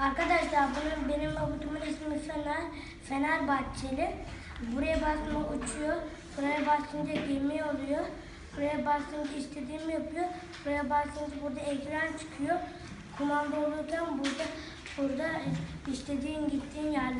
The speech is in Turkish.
Arkadaşlar bunun benim robotumun ismi Fener. Fenerbahçeli. Buraya basma uçuyor. Buraya basınca gemi oluyor. Buraya basınca istediğimi yapıyor. Buraya basınca burada ekran çıkıyor. Kumanda olurken burada burada istediğin gittiğin yerleri gösteriyor.